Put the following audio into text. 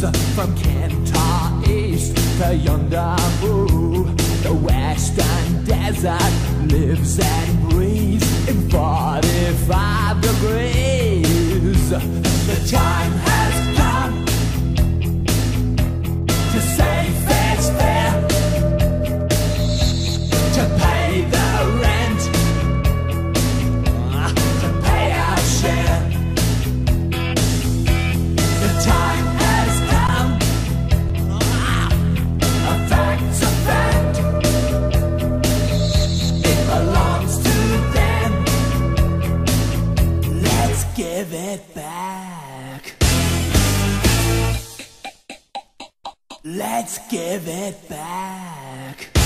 breeze from Cantar East to yonder. The western desert lives and breathes in 45 degrees. Let's give it back.